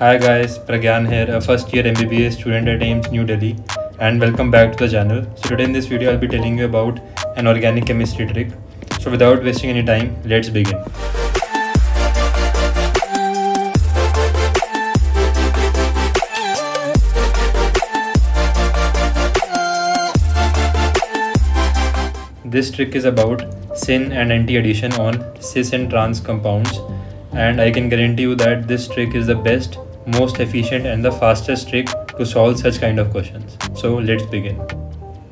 Hi guys, Pragyan here, a first year MBBS student at AIIMS New Delhi and welcome back to the channel. So today in this video I'll be telling you about an organic chemistry trick. So without wasting any time, let's begin. This trick is about syn and anti-addition on cis and trans compounds and I can guarantee you that this trick is the best, most efficient and the fastest trick to solve such kind of questions. So let's begin.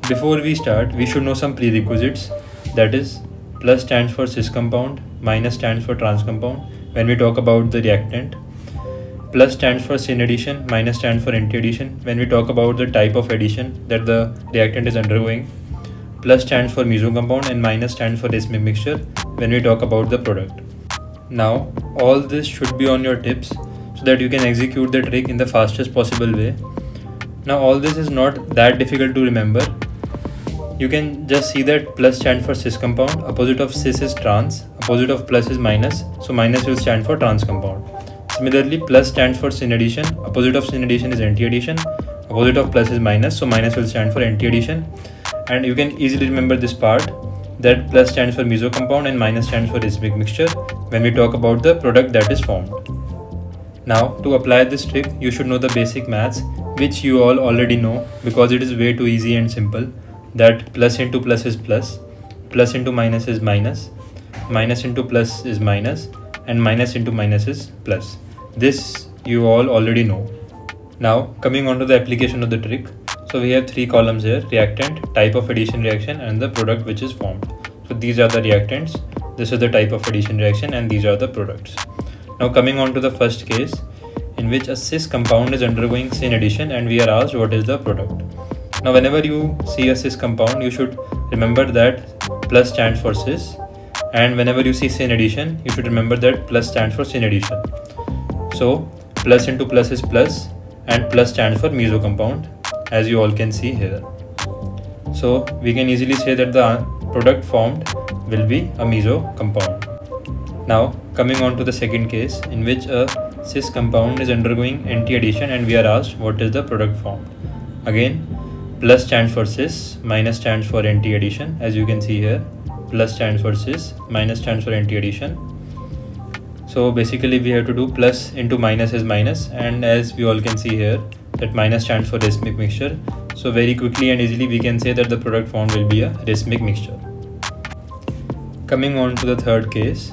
Before we start, we should know some prerequisites that is plus stands for cis compound, minus stands for trans compound when we talk about the reactant. Plus stands for syn addition, minus stands for anti addition when we talk about the type of addition that the reactant is undergoing. Plus stands for meso compound and minus stands for racemic mixture when we talk about the product. Now all this should be on your tips so that you can execute the trick in the fastest possible way. Now all this is not that difficult to remember. You can just see that plus stand for cis compound, opposite of cis is trans, opposite of plus is minus, so minus will stand for trans compound. Similarly, plus stands for syn addition, opposite of syn addition is anti-addition, opposite of plus is minus, so minus will stand for anti-addition. And you can easily remember this part that plus stands for meso compound and minus stands for racemic mixture when we talk about the product that is formed. Now to apply this trick you should know the basic maths which you all already know because it is way too easy and simple that plus into plus is plus, plus into minus is minus, minus into plus is minus and minus into minus is plus. This you all already know. Now coming on to the application of the trick so we have three columns here, reactant, type of addition reaction and the product which is formed. So these are the reactants, this is the type of addition reaction and these are the products. Now coming on to the first case in which a cis compound is undergoing syn addition and we are asked what is the product. Now whenever you see a cis compound you should remember that plus stands for cis and whenever you see syn addition you should remember that plus stands for syn addition. So plus into plus is plus and plus stands for meso compound as you all can see here. So we can easily say that the product formed will be a meso compound. Now coming on to the second case in which a cis compound is undergoing anti-addition and we are asked what is the product formed. Again plus stands for cis, minus stands for anti-addition as you can see here. Plus stands for cis, minus stands for anti-addition. So basically we have to do plus into minus is minus and as we all can see here that minus stands for racemic mixture. So very quickly and easily we can say that the product formed will be a racemic mixture. Coming on to the third case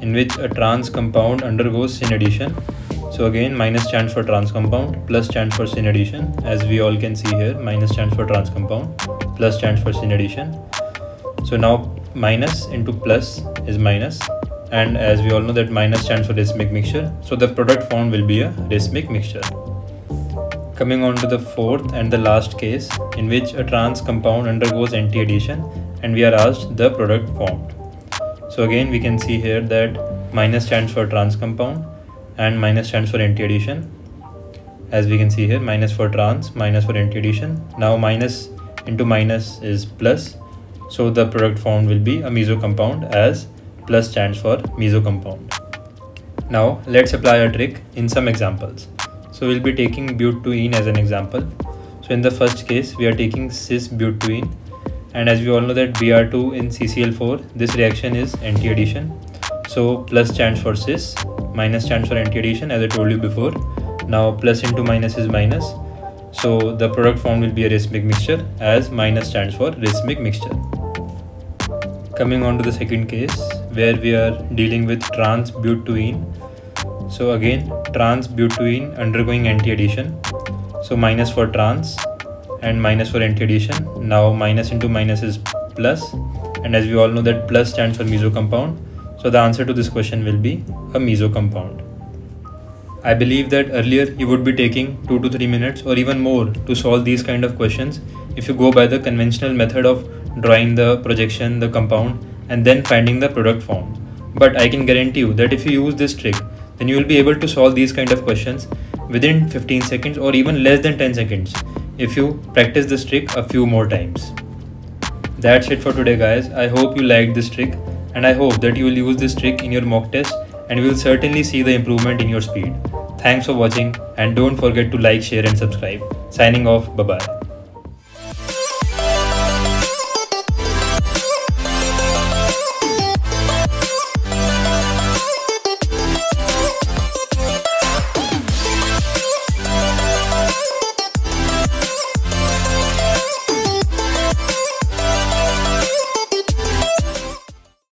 in which a trans compound undergoes syn addition. So again minus stands for trans compound, plus stands for syn addition as we all can see here minus stands for trans compound, plus stands for syn addition. So now minus into plus is minus and as we all know that minus stands for racemic mixture so the product formed will be a racemic mixture. Coming on to the fourth and the last case in which a trans compound undergoes anti-addition and we are asked the product formed. So again we can see here that minus stands for trans compound and minus stands for anti-addition. As we can see here minus for trans, minus for anti-addition. Now minus into minus is plus. So the product formed will be a meso compound as plus stands for meso compound. Now let's apply a trick in some examples. So we'll be taking butene as an example. So in the first case, we are taking cis butene and as we all know that Br2 in CCl4, this reaction is anti-addition. So plus stands for cis, minus stands for anti-addition as I told you before. Now plus into minus is minus. So the product formed will be a racemic mixture as minus stands for racemic mixture. Coming on to the second case where we are dealing with trans butene so again trans butene undergoing anti-addition. So minus for trans and minus for anti-addition. Now minus into minus is plus and as we all know that plus stands for meso compound. So the answer to this question will be a meso compound. I believe that earlier you would be taking 2 to 3 minutes or even more to solve these kind of questions if you go by the conventional method of drawing the projection, the compound and then finding the product formed. But I can guarantee you that if you use this trick then you will be able to solve these kind of questions within 15 seconds or even less than 10 seconds if you practice this trick a few more times. That's it for today guys. I hope you liked this trick and I hope that you will use this trick in your mock test and you will certainly see the improvement in your speed. Thanks for watching and don't forget to like, share and subscribe. Signing off. Bye bye.